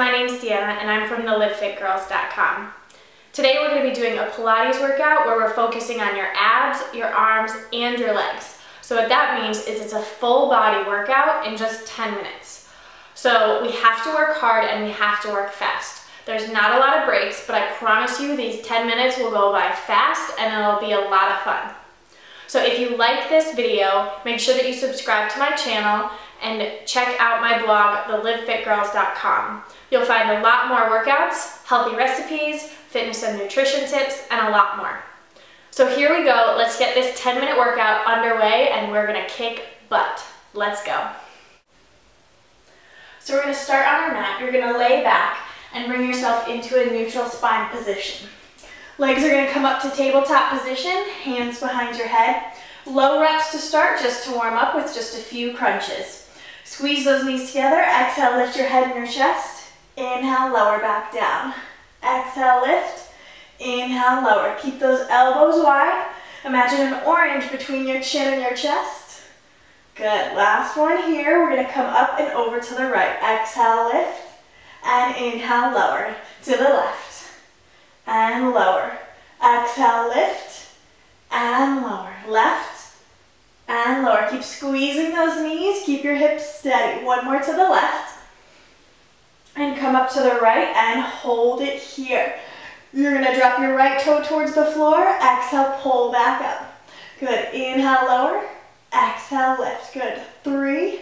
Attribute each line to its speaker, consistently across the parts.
Speaker 1: my name's Deanna and I'm from the livefitgirls.com. Today we're going to be doing a Pilates workout where we're focusing on your abs, your arms, and your legs. So what that means is it's a full body workout in just 10 minutes. So we have to work hard and we have to work fast. There's not a lot of breaks, but I promise you these 10 minutes will go by fast and it'll be a lot of fun. So if you like this video, make sure that you subscribe to my channel and check out my blog, thelivefitgirls.com. You'll find a lot more workouts, healthy recipes, fitness and nutrition tips, and a lot more. So here we go. Let's get this 10 minute workout underway and we're gonna kick butt. Let's go. So we're gonna start on our mat. You're gonna lay back and bring yourself into a neutral spine position. Legs are gonna come up to tabletop position, hands behind your head. Low reps to start, just to warm up with just a few crunches. Squeeze those knees together. Exhale, lift your head and your chest. Inhale, lower back down. Exhale, lift. Inhale, lower. Keep those elbows wide. Imagine an orange between your chin and your chest. Good. Last one here. We're going to come up and over to the right. Exhale, lift. And inhale, lower. To the left. And lower. Exhale, lift. And lower. Left. And lower. Keep squeezing those knees. Keep your hips steady. One more to the left and come up to the right and hold it here. You're gonna drop your right toe towards the floor, exhale, pull back up. Good, inhale, lower, exhale, lift. Good, three,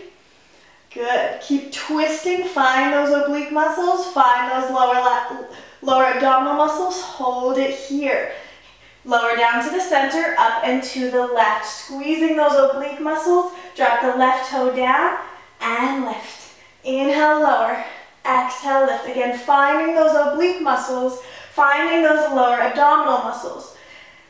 Speaker 1: good. Keep twisting, find those oblique muscles, find those lower, lower abdominal muscles, hold it here. Lower down to the center, up and to the left. Squeezing those oblique muscles, drop the left toe down and lift. Inhale, lower, Exhale, lift. Again, finding those oblique muscles, finding those lower abdominal muscles.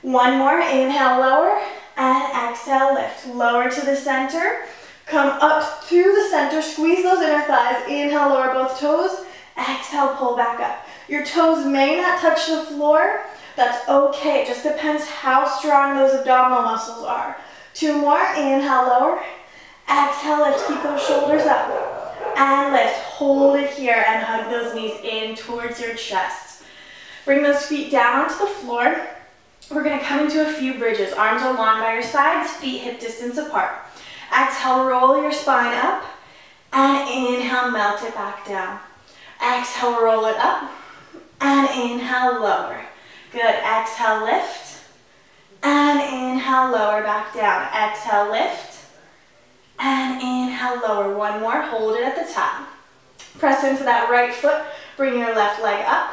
Speaker 1: One more, inhale, lower, and exhale, lift. Lower to the center, come up through the center, squeeze those inner thighs, inhale, lower both toes, exhale, pull back up. Your toes may not touch the floor, that's okay. It just depends how strong those abdominal muscles are. Two more, inhale, lower, exhale, lift, keep those shoulders up and lift. Hold it here and hug those knees in towards your chest. Bring those feet down onto the floor. We're gonna come into a few bridges. Arms are long by your sides, feet hip distance apart. Exhale, roll your spine up, and inhale, melt it back down. Exhale, roll it up, and inhale, lower. Good, exhale, lift, and inhale, lower back down. Exhale, lift, and inhale, lower. One more, hold it at the top. Press into that right foot, bring your left leg up,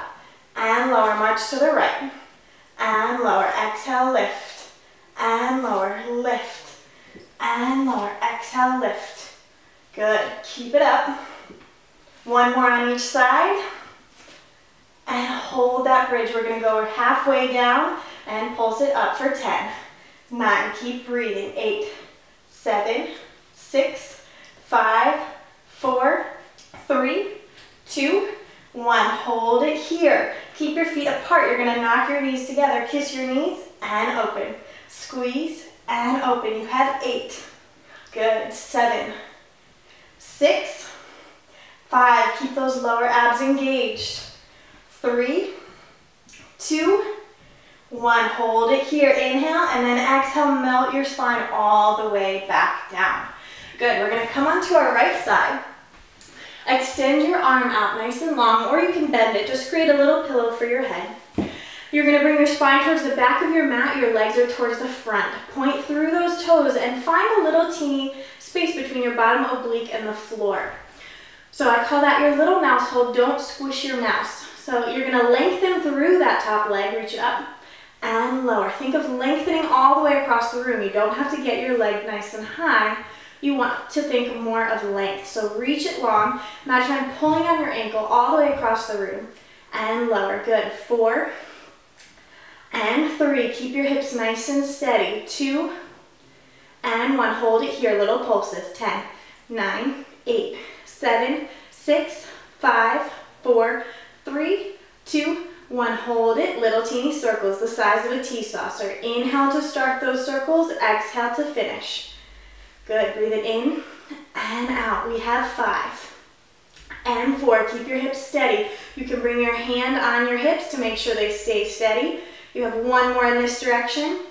Speaker 1: and lower, march to the right. And lower, exhale, lift, and lower, lift, and lower, exhale, lift. Good, keep it up. One more on each side. And hold that bridge. We're gonna go halfway down and pulse it up for 10, nine, keep breathing, eight, seven, six, five, four, three, two, one. Hold it here. Keep your feet apart. You're gonna knock your knees together. Kiss your knees and open. Squeeze and open. You have eight. Good. Seven, six, five. Keep those lower abs engaged. Three, two, one. Hold it here. Inhale and then exhale. Melt your spine all the way back down. Good, we're gonna come onto our right side. Extend your arm out nice and long, or you can bend it. Just create a little pillow for your head. You're gonna bring your spine towards the back of your mat, your legs are towards the front. Point through those toes and find a little teeny space between your bottom oblique and the floor. So I call that your little mouse hold. Don't squish your mouse. So you're gonna lengthen through that top leg, reach up and lower. Think of lengthening all the way across the room. You don't have to get your leg nice and high you want to think more of length. So reach it long. Imagine I'm pulling on your ankle all the way across the room. And lower. Good. Four. And three. Keep your hips nice and steady. Two. And one. Hold it here. Little pulses. Ten, nine, eight, seven, six, five, four, three, two, one. Hold it. Little teeny circles the size of a tea saucer. Inhale to start those circles. Exhale to finish. Good, breathe it in and out. We have five. and four. Keep your hips steady. You can bring your hand on your hips to make sure they stay steady. You have one more in this direction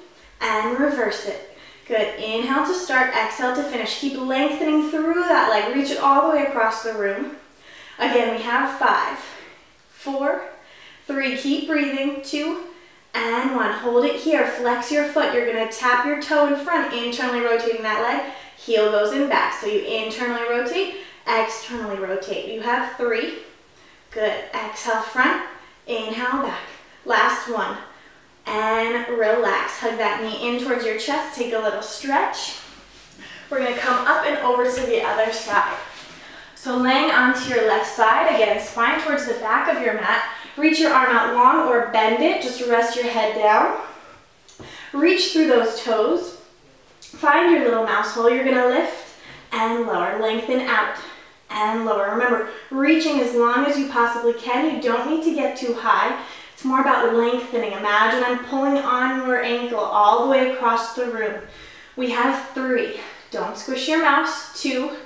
Speaker 1: and reverse it. Good, inhale to start, exhale to finish. Keep lengthening through that leg, reach it all the way across the room. Again, we have five, four, three, keep breathing, two, and one. Hold it here, flex your foot. You're gonna tap your toe in front, internally rotating that leg. Heel goes in back. So you internally rotate, externally rotate. You have three. Good. Exhale front, inhale back. Last one. And relax. Hug that knee in towards your chest. Take a little stretch. We're gonna come up and over to the other side. So laying onto your left side, again, spine towards the back of your mat. Reach your arm out long or bend it, just rest your head down. Reach through those toes. Find your little mouse hole. You're gonna lift and lower, lengthen out and lower. Remember, reaching as long as you possibly can. You don't need to get too high. It's more about lengthening. Imagine I'm pulling on your ankle all the way across the room. We have three. Don't squish your mouse. Two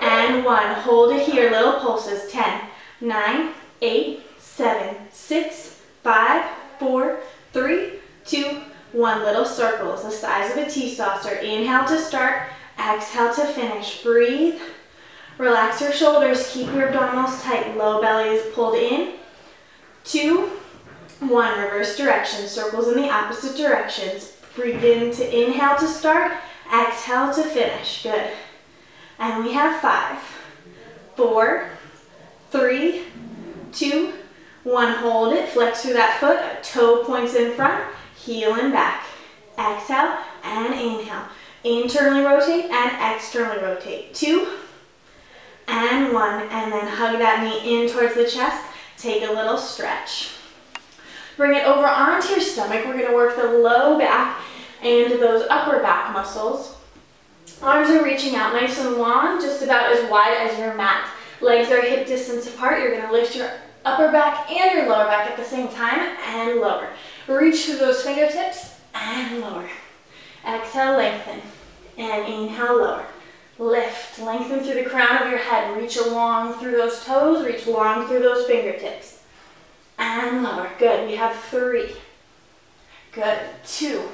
Speaker 1: and one. Hold it here. Little pulses. Ten, nine, eight, seven, six, five, four, three, two, one. Little circles the size of a tea saucer. Inhale to start. Exhale to finish. Breathe. Relax your shoulders. Keep your abdominals tight. Low belly is pulled in. Two, one. Reverse direction. Circles in the opposite directions. Breathe in to inhale to start. Exhale to finish. Good. And we have five, four, three, two, one. Hold it. Flex through that foot. Toe points in front. Heel and back. Exhale and inhale. Internally rotate and externally rotate. Two, and one, and then hug that knee in towards the chest. Take a little stretch. Bring it over onto your stomach. We're gonna work the low back and those upper back muscles. Arms are reaching out nice and long, just about as wide as your mat. Legs are hip distance apart. You're gonna lift your upper back and your lower back at the same time and lower. Reach through those fingertips and lower. Exhale, lengthen. And inhale, lower. Lift, lengthen through the crown of your head. Reach along through those toes, reach long through those fingertips. And lower, good. We have three. Good, two.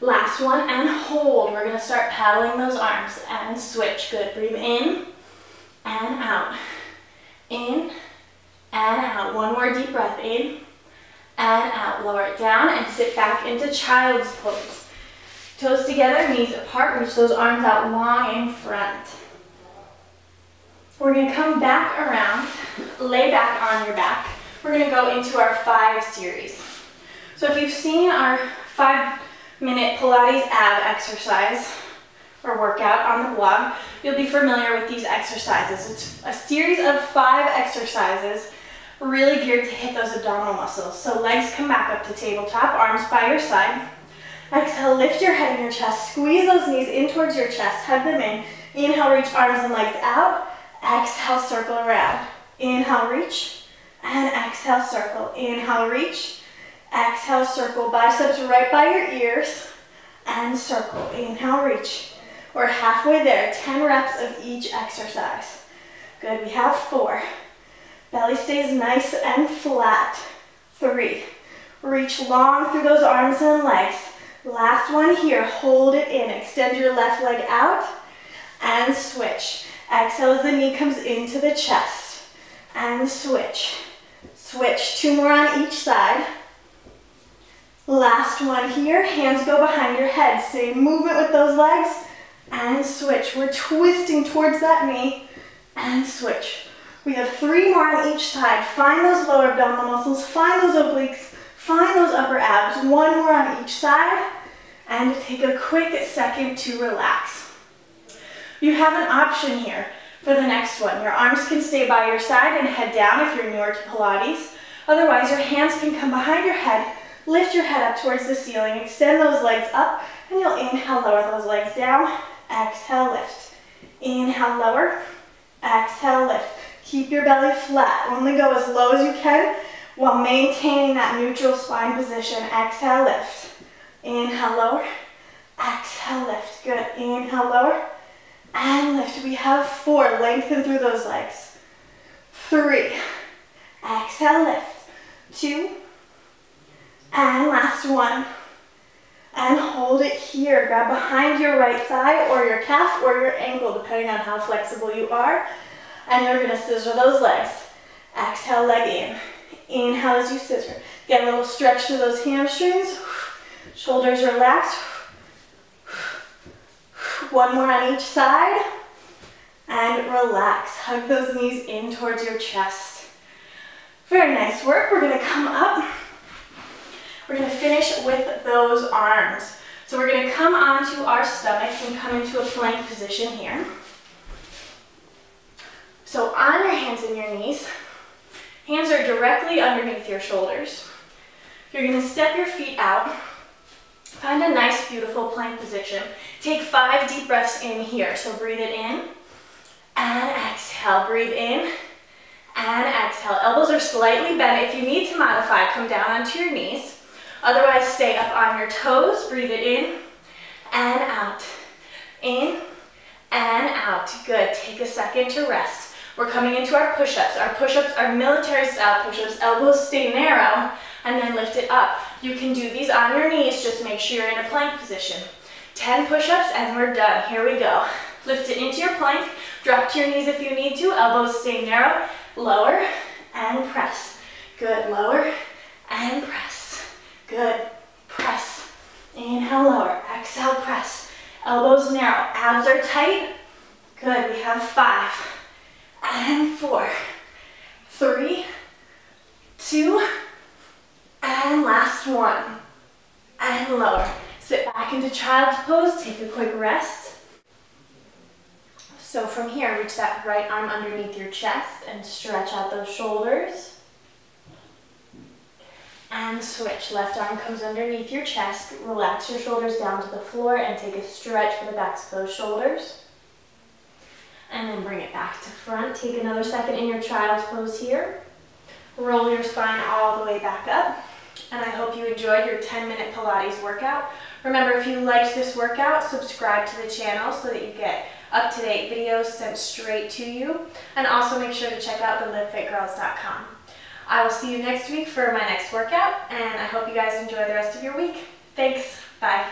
Speaker 1: Last one, and hold. We're gonna start paddling those arms and switch. Good, breathe in and out. In and out. One more deep breath, in and out. Lower it down and sit back into child's pose. Toes together, knees apart, reach those arms out long in front. We're gonna come back around, lay back on your back. We're gonna go into our five series. So if you've seen our five minute Pilates ab exercise or workout on the blog, you'll be familiar with these exercises. It's a series of five exercises really geared to hit those abdominal muscles. So legs come back up to tabletop, arms by your side. Exhale, lift your head and your chest. Squeeze those knees in towards your chest. Hug them in. Inhale, reach arms and legs out. Exhale, circle around. Inhale, reach. And exhale, circle. Inhale, reach. Exhale, circle. Biceps right by your ears. And circle. Inhale, reach. We're halfway there. 10 reps of each exercise. Good. We have four. Belly stays nice and flat. Three. Reach long through those arms and legs. Last one here, hold it in. Extend your left leg out and switch. Exhale as the knee comes into the chest and switch. Switch, two more on each side. Last one here, hands go behind your head. Same movement with those legs and switch. We're twisting towards that knee and switch. We have three more on each side. Find those lower abdominal muscles, find those obliques, find those upper abs. One more on each side and take a quick second to relax. You have an option here for the next one. Your arms can stay by your side and head down if you're newer to Pilates. Otherwise, your hands can come behind your head, lift your head up towards the ceiling, extend those legs up, and you'll inhale, lower those legs down, exhale, lift. Inhale, lower, exhale, lift. Keep your belly flat. Only go as low as you can while maintaining that neutral spine position. Exhale, lift. Inhale, lower. Exhale, lift. Good. Inhale, lower. And lift. We have four. Lengthen through those legs. three. Exhale, lift. Two. And last one. And hold it here. Grab behind your right thigh or your calf or your ankle, depending on how flexible you are. And you're gonna scissor those legs. Exhale, leg in. Inhale as you scissor. Get a little stretch through those hamstrings. Shoulders relaxed. One more on each side. And relax. Hug those knees in towards your chest. Very nice work. We're gonna come up. We're gonna finish with those arms. So we're gonna come onto our stomachs and come into a plank position here. So on your hands and your knees, hands are directly underneath your shoulders. You're gonna step your feet out, find a nice, beautiful plank position. Take five deep breaths in here. So breathe it in and exhale. Breathe in and exhale. Elbows are slightly bent. If you need to modify, come down onto your knees. Otherwise, stay up on your toes. Breathe it in and out. In and out. Good. Take a second to rest. We're coming into our push-ups. Our push-ups are military style push-ups. Elbows stay narrow and then lift it up. You can do these on your knees. Just make sure you're in a plank position. 10 push-ups and we're done. Here we go. Lift it into your plank. Drop to your knees if you need to. Elbows stay narrow. Lower and press. Good. Lower and press. Good. Press. Inhale, lower. Exhale, press. Elbows narrow. Abs are tight. Good. We have five and four, three, two, and last one. And lower. Sit back into child's pose. Take a quick rest. So from here, reach that right arm underneath your chest and stretch out those shoulders. And switch. Left arm comes underneath your chest. Relax your shoulders down to the floor and take a stretch for the backs of those shoulders. And then bring it back to front. Take another second in your child's pose here. Roll your spine all the way back up. And I hope you enjoyed your 10 minute Pilates workout. Remember, if you liked this workout, subscribe to the channel so that you get up-to-date videos sent straight to you. And also make sure to check out the livefitgirls.com. I will see you next week for my next workout, and I hope you guys enjoy the rest of your week. Thanks. Bye.